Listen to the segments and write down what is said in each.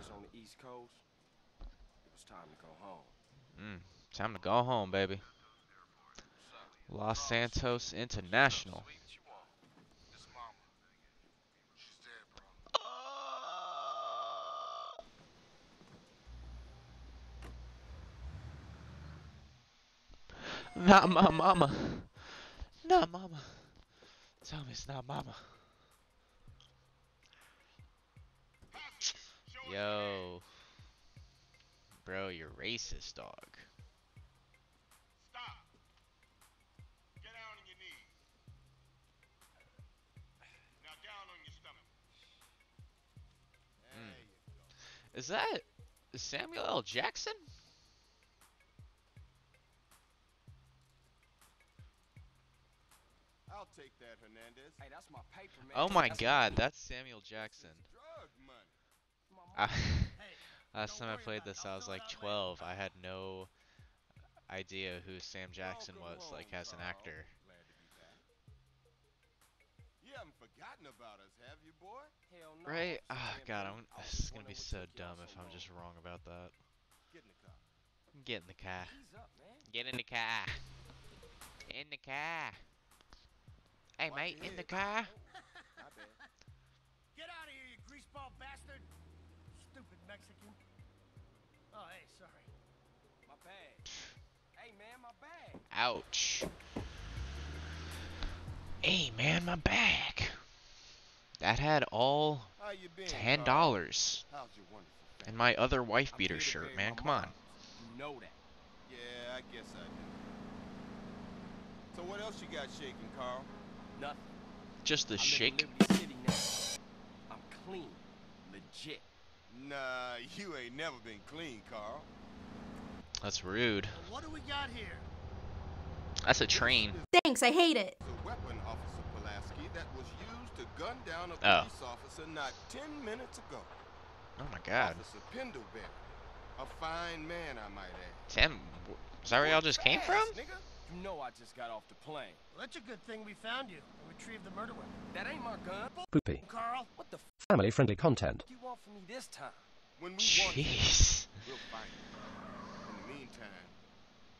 years on the East Coast, it was time to go home. Mm, time to go home, baby. Los Santos International. Not my mama. Not mama. Tell me it's not mama. Yo. Bro, you're racist, dog. Stop. Get down on your knees. Now down on your stomach. Hmm. Is that Samuel L. Jackson? I'll take that, Hernandez. Hey, that's my paper, man. Oh my That's god, that's Samuel Jackson. last time I played this, I was like 12. I had no idea who Sam Jackson was, like, as an actor. Glad to be back. You haven't forgotten about us, have you, boy? Hell no. Right? I'm Ah, saying, God, I'm, this is gonna be so what took y'all dumb if I'm just wrong about that. Get in the car. Get in the car. Ease up, man. Get in the car. In the car. Hey, mate, in the car. Mexican. Oh, hey, sorry. My bag. Hey, man, my bag. Ouch. Hey, man, my bag. That had all been? ten Carl? dollars. How's your wonderful family? And my other wife I'm beater shirt, man. Come on. You know that. Yeah, I guess I do. So what else you got shaking, Carl? Nothing. Just the I live shake. Liberty City now. I'm clean. Legit. Nah, you ain't never been clean, Carl. That's rude. What do we got here? That's a train. Thanks, I hate it. It's a weapon, Officer Pulaski, that was used to gun down a Oh. police officer not ten minutes ago. Oh my god. Officer Pendlebury. A fine man, I might add. Tim, w- is that where y'all just came from? Nigga. You know I just got off the plane. Well, that's a good thing we found you and retrieved the murder weapon. That ain't my gun. Poopy. Carl, What the f Family friendly content. you want me this time? When we want you, Jeez. we'll find you. In the meantime,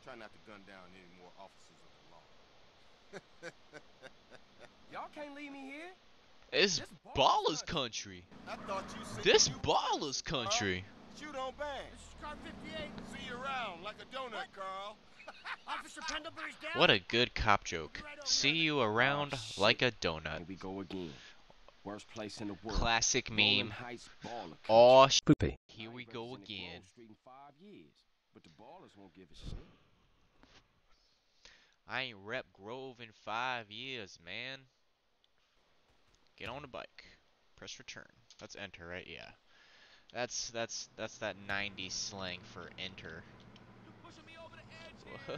try not to gun down any more officers of the law. Y'all can't leave me here. It's This Ballas Ballas country. I thought you said This you Ballas country. Shoot on bang. this is car 58. See you around like a donut, Carl. Officer Pendlebury's down. What a good cop joke. See you around oh, like a donut. Here we go again. Worst place in the world. Classic meme. Heights baller Aw, sh- Poopy. here we go again. Grove Street in five years, but the Ballas won't give a shit. I ain't rep Grove in five years, man. Get on the bike. Press return. That's enter, right? Yeah. That's that's that's that 90s slang for enter.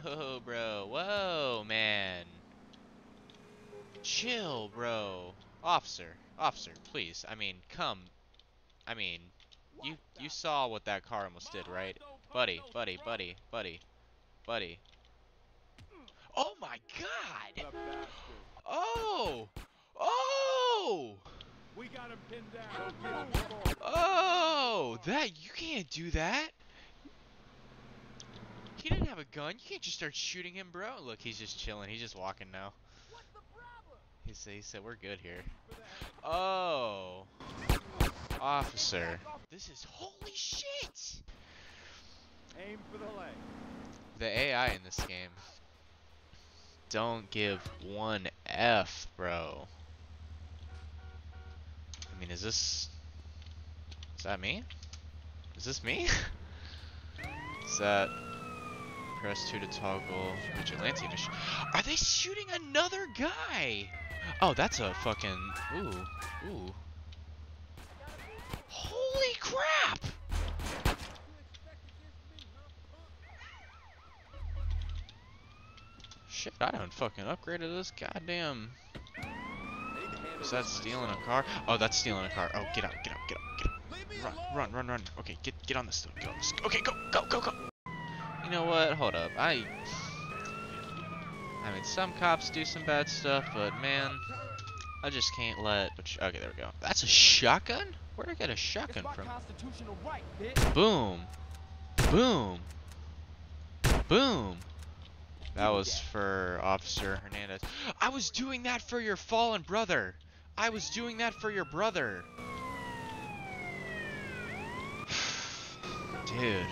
Whoa, bro. Whoa, man. Chill, bro. Officer. Officer, please. I mean, come. I mean, you you saw what that car almost did, right? Buddy, buddy, buddy, buddy, buddy. Oh my god! Oh! Oh! We got him pinned down. Oh! That you can't do that. He didn't have a gun. You can't just start shooting him, bro. Look, he's just chilling. He's just walking now. He said, he said we're good here. Oh, officer, this is holy shit. Aim for the leg. The AI in this game don't give one F, bro. I mean, is this... Is that me? Is this me? is that... Press 2 to toggle vigilante mission. Are they shooting another guy? Oh, that's a fucking... Ooh. Ooh. Holy crap! Shit, I done fucking upgraded this goddamn... Is that stealing a car? Oh, that's stealing a car. Oh, get out, get out, get out, get out. Run, run, run, run. Okay, get get on this, get on this. Okay, go, go, go, go. You know what? Hold up. I... I mean, some cops do some bad stuff, but man... I just can't let. Okay, there we go. That's a shotgun. Where'd I get a shotgun from? right. Boom. Boom. Boom. That was for Officer Hernandez. I was doing that for your fallen brother. I was doing that for your brother. Dude.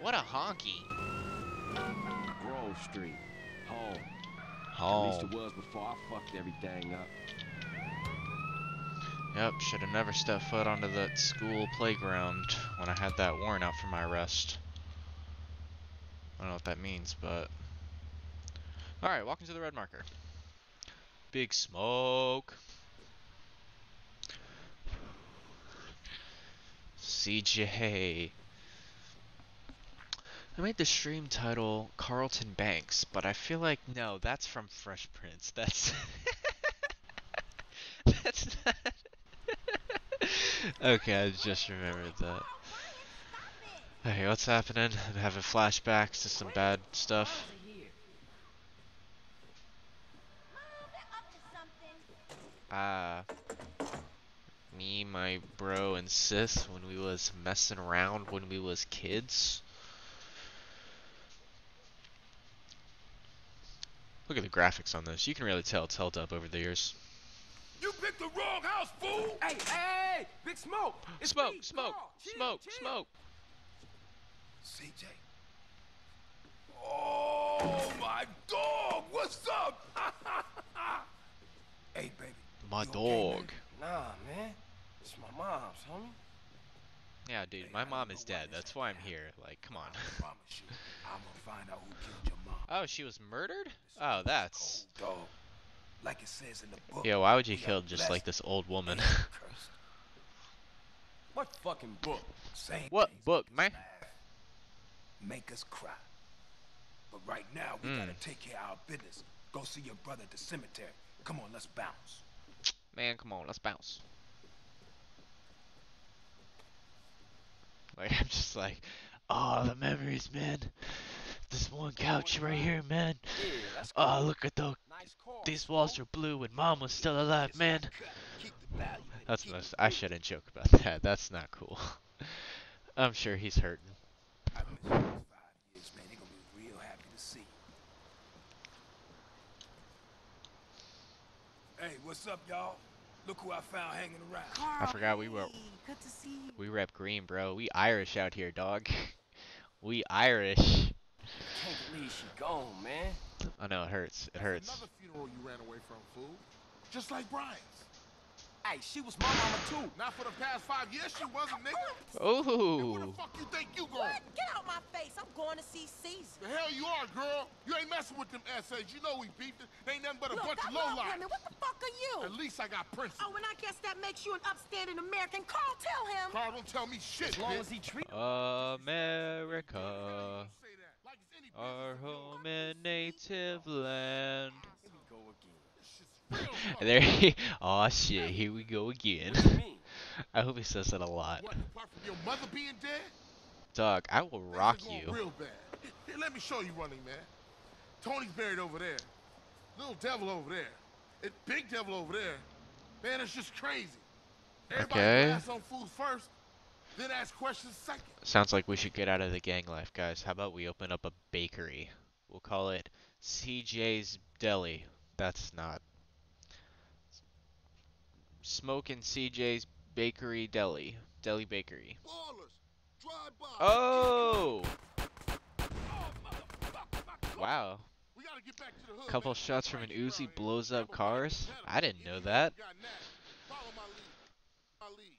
What a honky. Grove Street. Home. At Oh. least it was before I fucked everything up. Yep, should have never stepped foot onto that school playground when I had that warrant out for my arrest. I don't know what that means, but. Alright, walking to the red marker. Big smoke. CJ. I made the stream title Carlton Banks, but I feel like no, that's from Fresh Prince. That's that's not. okay, I just remembered that. Hey, what's happening? I'm having flashbacks to some bad stuff. Ah. me, my bro, and sis when we was messing around when we was kids. Look at the graphics on this. You can really tell it's held up over the years. You picked the wrong house, fool! Hey, hey, hey, Big Smoke. It's Smoke, me, smoke, Chill, smoke, chill. smoke. CJ. Oh, my dog! What's up? hey, baby. My You okay, dog. Nah, man. It's my mom's, homie. Yeah, dude, my mom is dead. That's why I'm here. Like, come on. I promise you, I'm gonna find out who killed your mom. Oh, she was murdered? Oh, that's. Like it says in the book. Yeah, why would you kill just like this old woman? What fucking book? Same What book, man? Make us cry. But right now, we Mm. gotta take care of our business. Go see your brother at the cemetery. Come on, let's bounce. Man, come on, let's bounce. Like, oh, the memories, man. This one couch right here, man. Oh, look at the these walls are blue when mom was still alive, man. That's it I shouldn't joke about that. That's not cool. I'm sure he's hurting. Hey, what's up, y'all? Look who I found hanging around. I forgot we were Good to see you. we rep green, bro. We Irish out here, dog. we Irish. Can't believe she gone, man. I know it hurts. It That's hurts. Another funeral you ran away from, fool. Just like Brian's. Hey, she was my mama too. Not for the past five years, she wasn't, nigga. And where the fuck you think you going? What? Get out my face. I'm going to see Cesar. The hell you are, girl. You ain't messing with them essays. You know we beefed it. They ain't nothing but a Look, bunch I of love lowlife. women. What the fuck are you? At least I got principles. Oh, and I guess that makes you an upstanding American. Carl, tell him. Carl, don't tell me shit, As long bitch. as he treats America, Don't say that. Like it's any our home and native land. Here we go again. There he. Aw shit. Here we go again. What you mean? I hope he says that a lot. What, apart from your mother being dead? Dog, I will rock you. Real bad. Here, let me show you running, man. Tony's buried over there. Little devil over there. It big devil over there. Man, it's just crazy. Everybody Okay. on food first, then ask questions second. Sounds like we should get out of the gang life, guys. How about we open up a bakery? We'll call it CJ's Deli. That's not. Smoking CJ's Bakery Deli. Deli Bakery. Ballas, drive by. Oh! Oh. Wow. We gotta get back to the hood, Couple shots from an Uzi blows up Grab a bite, cars? I didn't know that. you got knack. Follow my lead. My lead.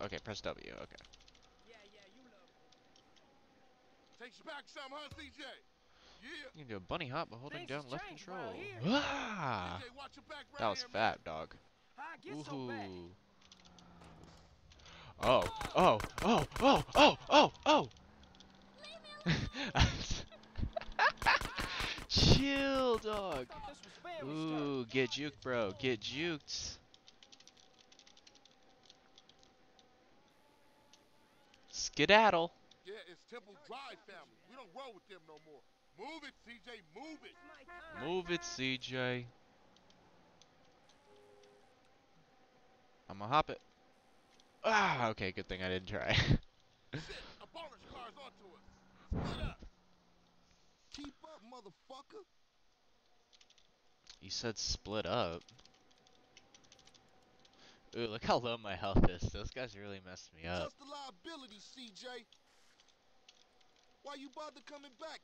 Oh, Okay, press W. Okay. Takes you back some, huh, CJ? You can do a bunny hop by holding Things down left control. Ah! Watch your back right That was fat, dog. Ooh. So. Oh, oh, oh, oh, oh, oh, oh! Chill, dog. Thought this was family Ooh, get juked, bro. Get juked. Skedaddle. Yeah, it's Temple Drive family. We don't roll with them no more. Move it, CJ. Move it. Move it, CJ. I'ma hop it. Ah, okay, good thing I didn't try. Shit, car's onto us. Split up. Keep up, motherfucker. you said split up. Ooh, look how low my health is. Those guys really messed me up. Just a liability, CJ. Why you bother coming back?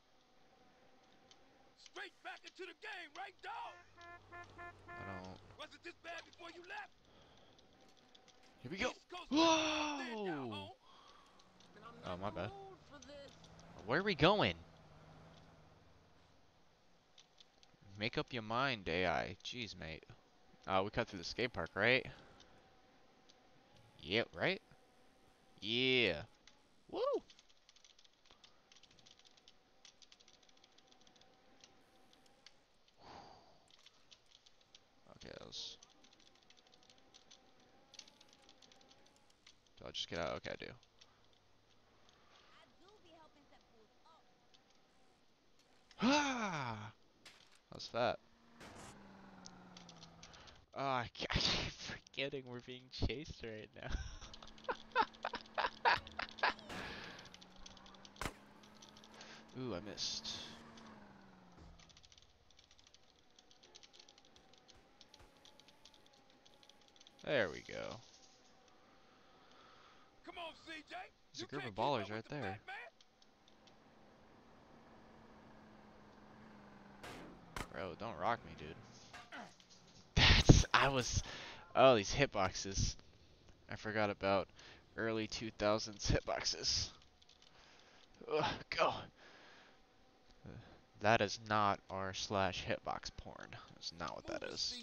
Straight back into the game, right, dog? I don't. Was it this bad before you left? Here we go. Whoa! Whoa! Oh, my bad. Where are we going? Make up your mind, AI. Jeez, mate. Oh, we cut through the skate park, right? Yep, right? Yeah. Woo! Okay, that was... Do I just get out? Okay, I do. Ah! How's that? Oh, I I keep forgetting we're being chased right now. Ooh, I missed. There we go. CJ. There's a group of Ballas right the there. Bro, don't rock me, dude. That's I was oh these hitboxes. I forgot about early 2000s hitboxes. Ugh, go. That is not our slash hitbox porn. That's not what that is.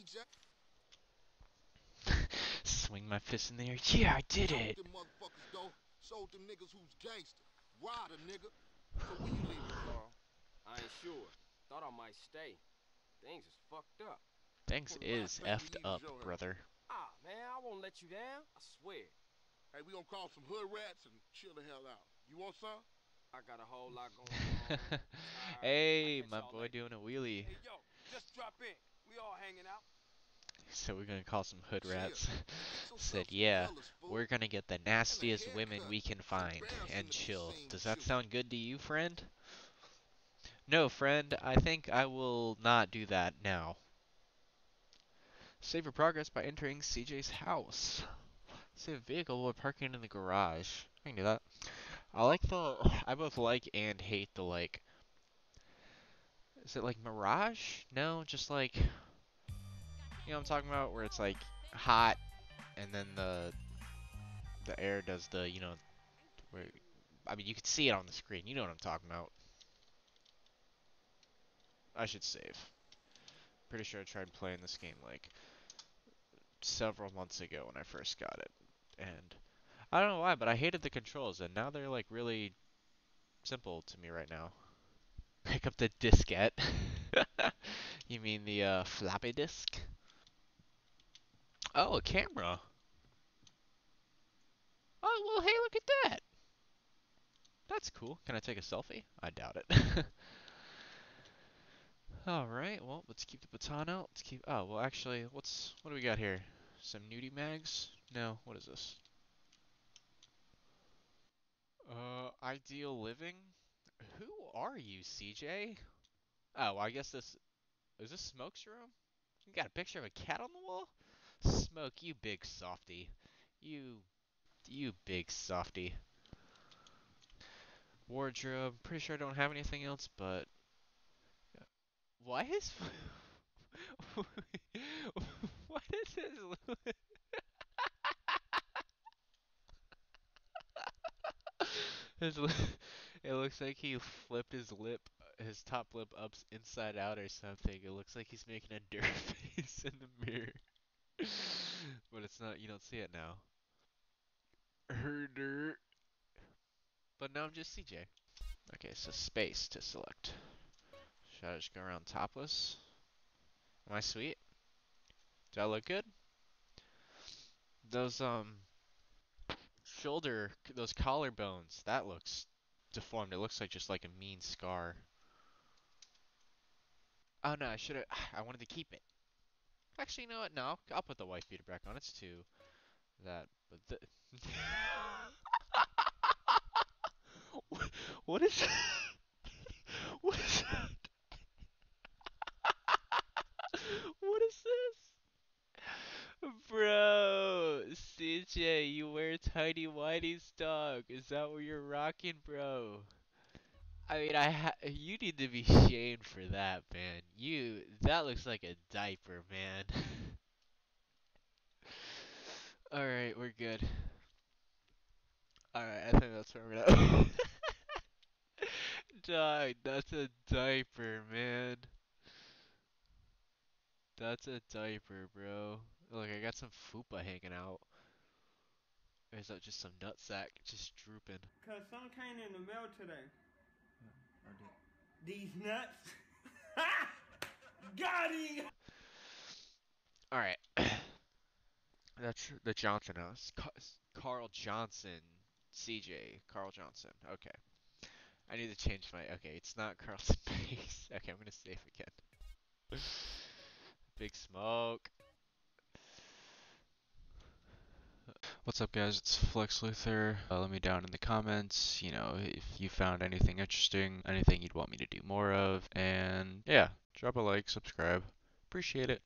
Swing my fist in the air. Yeah, I did it. Them motherfuckers. Showed them niggas who's gangster. Rider, nigga. So when you leaving, Carl, I ain't sure. Thought I might stay. Things is fucked up. Things Well, is effed up, brother. Ah, man, I won't let you down. I swear. Hey, we gonna call some hood rats and chill the hell out. You want some? I got a whole lot going on. Tired. hey, my boy later. doing a wheelie. Hey, yo, just drop in. We all hanging out. So we're gonna call some hood rats. Said, yeah, we're gonna get the nastiest women we can find and chill. Does that sound good to you, friend? No, friend, I think I will not do that now. Save your progress by entering CJ's house. Save a vehicle while parking in the garage. I can do that. I like the. I both like and hate the like. Is it like Mirage? No, just like. You know what I'm talking about? Where it's like hot, and then the the air does the you know. Where, I mean, you can see it on the screen. You know what I'm talking about. I should save. Pretty sure I tried playing this game like several months ago when I first got it, and I don't know why, but I hated the controls, and now they're like really simple to me right now. Pick up the diskette. you mean the uh, floppy disk? Oh, a camera. Oh well, hey, look at that. That's cool. Can I take a selfie? I doubt it. All right. Well, let's keep the baton out. Let's keep. Oh well, actually, what's what do we got here? Some nudie mags? No. What is this? Uh, ideal living. Who are you, CJ? Oh, well, I guess this is this Smoke's room. You got a picture of a cat on the wall? Smoke, you big softy. You, you big softy. Wardrobe. Pretty sure I don't have anything else, but why is what is his li- his li- it looks like he flipped his lip his top lip up inside out or something it looks like he's making a dirt face in the mirror but it's not you don't see it now Herder. but now I'm just CJ okay so space to select should I just go around topless am I sweet do I look good those um shoulder those collarbones that looks deformed. It looks like just like a mean scar. Oh no, I should have. I wanted to keep it. Actually, you know what? No, I'll, put the white beater back on. It's too that, but the. What- is what is that? what is this? Bro, CJ, you wear tiny whitey's dog. Is that what you're rocking, bro? I mean, I ha you need to be shamed for that, man. You that looks like a diaper, man. All right, we're good. All right, I think that's where we're at. Dog, that's a diaper, man. That's a diaper, bro. Look, I got some fupa hanging out. Or is that just some nutsack just drooping? Cause some came in the mail today. Oh, These nuts. Got him. All right. That's the Johnson house. Carl Johnson, CJ, Carl Johnson. Okay. I need to change my. Okay, it's not Carlton Pace. Okay, I'm gonna save again. Big smoke. What's up, guys? It's Flex Luther. Uh, let me down in the comments, you know, if you found anything interesting, anything you'd want me to do more of, and yeah, drop a like, subscribe. Appreciate it.